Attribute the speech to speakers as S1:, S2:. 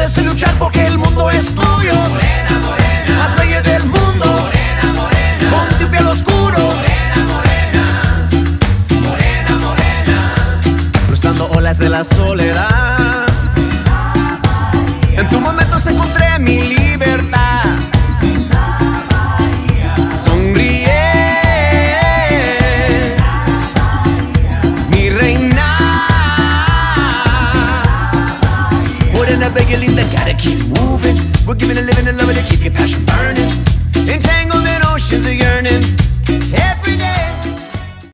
S1: y luchar porque el mundo es tuyo. Morena, morena. Más bella del mundo. Morena, morena. Ponte un piel oscuro. Morena, morena. Morena, morena. Cruzando olas de la soledad They gotta keep moving. We're giving a